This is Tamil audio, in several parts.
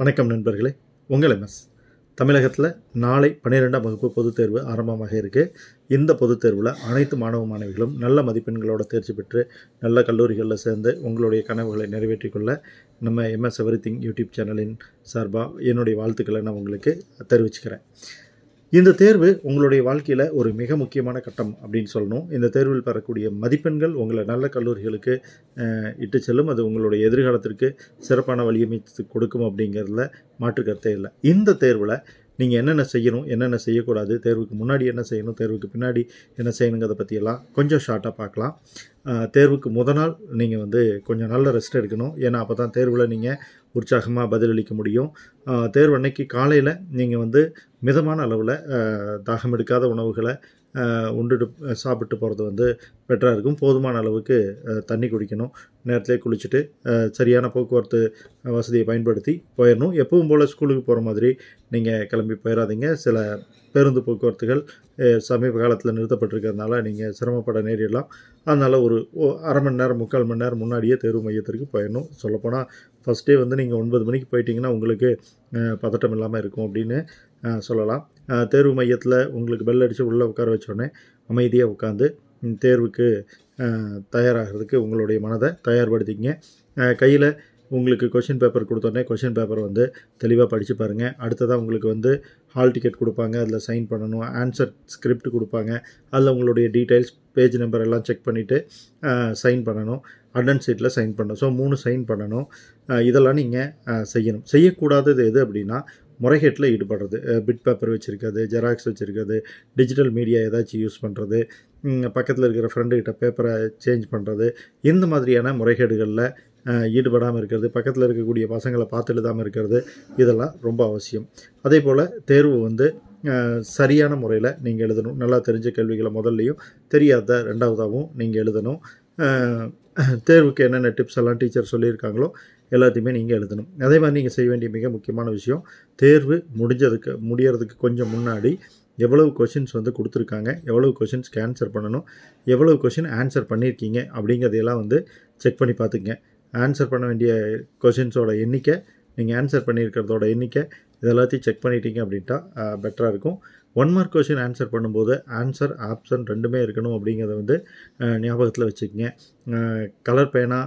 வணக்கம் நண்பர்களே உங்கள் எம்எஸ் தமிழகத்தில் நாளை பன்னிரெண்டாம் வகுப்பு பொதுத் தேர்வு ஆரம்பமாக இருக்குது இந்த பொதுத் தேர்வில் அனைத்து மாணவ மாணவிகளும் நல்ல மதிப்பெண்களோட தேர்ச்சி பெற்று நல்ல கல்லூரிகளில் சேர்ந்து உங்களுடைய கனவுகளை நிறைவேற்றிக் கொள்ள நம்ம எம்எஸ் எவ்ரி திங் யூடியூப் சேனலின் சார்பாக என்னுடைய வாழ்த்துக்களை நான் உங்களுக்கு தெரிவிச்சுக்கிறேன். இந்த தேர்வு உங்களுடைய வாழ்க்கையில் ஒரு மிக முக்கியமான கட்டம் அப்படின்னு சொல்லணும். இந்த தேர்வில் பெறக்கூடிய மதிப்பெண்கள் உங்களை நல்ல கல்லூரிகளுக்கு இட்டு செல்லும். அது உங்களுடைய எதிர்காலத்திற்கு சிறப்பான வழியமைத்து கொடுக்கும் அப்படிங்கிறதுல மாற்று கருத்தே இல்லை. இந்த தேர்வில் நீங்கள் என்னென்ன செய்யணும் என்னென்ன செய்யக்கூடாது தேர்வுக்கு முன்னாடி என்ன செய்யணும் தேர்வுக்கு பின்னாடி என்ன செய்யணுங்கிறத பற்றியெல்லாம் கொஞ்சம் ஷார்ட்டாக பார்க்கலாம். தேர்வுக்கு முத நாள் நீங்கள் வந்து கொஞ்சம் நல்ல ரெஸ்ட் எடுக்கணும். ஏன்னா அப்போ தான் தேர்வில் நீங்கள் உற்சாகமாக பதிலளிக்க முடியும். தேர்வு அன்னைக்கு காலையில் நீங்கள் வந்து மிதமான அளவில் தாகம் எடுக்காத உணவுகளை உண்டுட்டு சாப்பிட்டு போகிறது வந்து பெட்டராக இருக்கும். போதுமான அளவுக்கு தண்ணி குடிக்கணும். நேரத்திலே குளிச்சுட்டு சரியான போக்குவரத்து வசதியை பயன்படுத்தி போயிடணும். எப்பவும் போல் ஸ்கூலுக்கு போகிற மாதிரி நீங்கள் கிளம்பி போயிடாதீங்க சில பேருந்து போக்குவரத்துகள் சமீப காலத்தில் நிறுத்தப்பட்டிருக்கிறதுனால நீங்கள் சிரமப்பட நேரிடலாம். அதனால் ஒரு ஓ- அரை மணி நேரம் முக்கால் மணி நேரம் முன்னாடியே தேர்வு மையத்திற்கு போயிடணும். சொல்லப்போனால் ஃபஸ்ட்டே வந்து நீங்கள் ஒன்பது மணிக்கு போயிட்டீங்கன்னா உங்களுக்கு பதட்டம் இல்லாமல் இருக்கும் அப்படின்னு சொல்லலாம். தேர்வு மையத்தில் உங்களுக்கு பெல் அடித்து உள்ளே உட்கார வச்சோடனே அமைதியாக உட்காந்து தேர்வுக்கு தயாராகிறதுக்கு உங்களுடைய மனதை தயார்படுத்திக்கங்க. கையில் உங்களுக்கு கொஷின் பேப்பர் கொடுத்தோடனே கொஷின் பேப்பர் வந்து தெளிவாக படித்து பாருங்கள் அடுத்ததாக உங்களுக்கு வந்து ஹால் டிக்கெட் கொடுப்பாங்க அதில் சைன் பண்ணணும் ஆன்சர் ஸ்கிரிப்ட் கொடுப்பாங்க அதில் உங்களுடைய டீட்டெயில்ஸ் பேஜ் நம்பர் எல்லாம் செக் பண்ணிவிட்டு சைன் பண்ணணும். அட்டன் சீட்டில் சைன் பண்ணணும். ஸோ மூணு சைன் பண்ணணும். இதெல்லாம் நீங்கள் செய்யணும். செய்யக்கூடாதது எது அப்படின்னா முறைகேட்டில் ஈடுபடுறது. பிட் பேப்பர் வச்சுருக்கிறது ஜெராக்ஸ் வச்சுருக்கிறது டிஜிட்டல் மீடியா ஏதாச்சும் யூஸ் பண்ணுறது பக்கத்தில் இருக்கிற ஃப்ரெண்டுக்கிட்ட பேப்பரை சேஞ்ச் பண்ணுறது இந்த மாதிரியான முறைகேடுகளில் ஈடுபடாமல் இருக்கிறது பக்கத்தில் இருக்கக்கூடிய பசங்களை பார்த்து எழுதாமல் இருக்கிறது இதெல்லாம் ரொம்ப அவசியம். அதே போல் தேர்வு வந்து சரியான முறையில் நீங்கள் எழுதணும். நல்லா தெரிஞ்ச கேள்விகளை முதல்லையும் தெரியாத ரெண்டாவதாகவும் நீங்கள் எழுதணும். தேர்வுக்கு என்னென்ன டிப்ஸ் எல்லாம் டீச்சர் சொல்லியிருக்காங்களோ எல்லாத்தையுமே நீங்கள் எழுதணும். அதே மாதிரி நீங்கள் செய்ய வேண்டிய மிக முக்கியமான விஷயம் தேர்வு முடிஞ்சதுக்கு முடியறதுக்கு கொஞ்சம் முன்னாடி எவ்வளவு கொஷின்ஸ் வந்து கொடுத்துருக்காங்க எவ்வளவு கொஷின்ஸ்க்கு ஆன்சர் பண்ணணும் எவ்வளவு கொஷின் ஆன்சர் பண்ணியிருக்கீங்க அப்படிங்கிறதையெல்லாம் வந்து செக் பண்ணி பார்த்துக்கங்க. ஆன்சர் பண்ண வேண்டிய கொஷின்ஸோட எண்ணிக்கை நீங்கள் ஆன்சர் பண்ணியிருக்கிறதோட எண்ணிக்கை இது எல்லாத்தையும் செக் பண்ணிட்டீங்க அப்படின்ட்டா பெட்டராக இருக்கும். ஒன் மார்க் கொஷின் ஆன்சர் பண்ணும்போது ஆன்சர் ஆப்ஷன் ரெண்டுமே இருக்கணும் அப்படிங்கிறத வந்து ஞாபகத்தில் வச்சுக்கோங்க. கலர் பேனா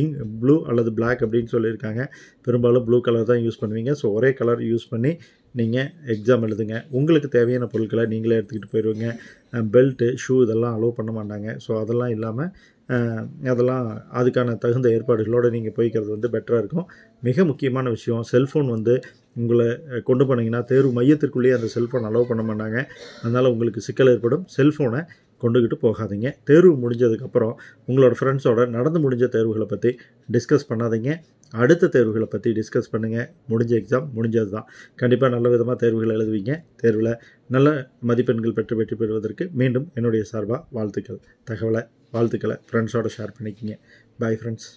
இங் ப்ளூ அல்லது பிளாக் அப்படின்னு சொல்லியிருக்காங்க. பெரும்பாலும் ப்ளூ கலர் தான் யூஸ் பண்ணுவீங்க. ஸோ ஒரே கலர் யூஸ் பண்ணி நீங்கள் எக்ஸாம் எழுதுங்க. உங்களுக்கு தேவையான பொருட்களை நீங்களே எடுத்துக்கிட்டு போயிடுவீங்க பெல்ட்டு ஷூ இதெல்லாம் அலோவ் பண்ண மாட்டாங்க. ஸோ அதெல்லாம் இல்லாமல் அதெல்லாம் அதுக்கான தகுந்த ஏற்பாடுகளோடு நீங்கள் போய்க்கிறது வந்து பெட்டராக இருக்கும். மிக முக்கியமான விஷயம் செல்ஃபோன் வந்து உங்களை கொண்டு போனீங்கன்னா தேர்வு மையத்திற்குள்ளேயே அந்த செல்ஃபோன் அலோவ் பண்ண மாட்டாங்க. அதனால் உங்களுக்கு சிக்கல் ஏற்படும். செல்ஃபோனை கொண்டுக்கிட்டு போகாதீங்க. தேர்வு முடிஞ்சதுக்கப்புறம் உங்களோட ஃப்ரெண்ட்ஸோட நடந்து முடிஞ்ச தேர்வுகளை பற்றி டிஸ்கஸ் பண்ணாதீங்க. அடுத்த தேர்வுகளை பற்றி டிஸ்கஸ் பண்ணுங்கள் முடிஞ்ச எக்ஸாம் முடிஞ்சது தான் கண்டிப்பாக நல்ல விதமாக தேர்வுகளை எழுதுவீங்க. தேர்வில் நல்ல மதிப்பெண்கள் பெற்று வெற்றி பெறுவதற்கு மீண்டும் என்னுடைய சார்பாக வாழ்த்துக்கள் தகவலை வாழ்த்துக்களை ஃப்ரெண்ட்ஸோடு ஷேர் பண்ணிக்கிங்க. Bye friends